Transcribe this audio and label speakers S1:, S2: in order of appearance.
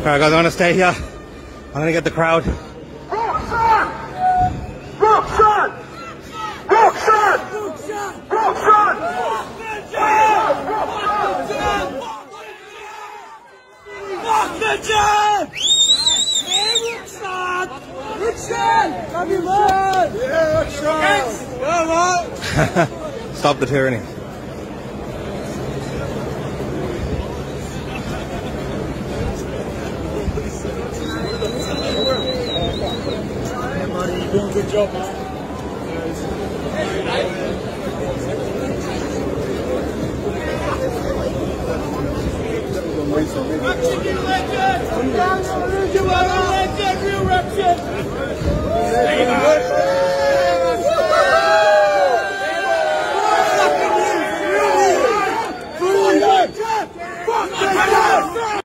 S1: Alright guys, I'm gonna stay here. I'm gonna get the crowd.
S2: Rukshan! Rukshan! Rukshan! Rukshan!
S1: Stop the tyranny.
S3: You're doing a good job, man.
S2: Fuck!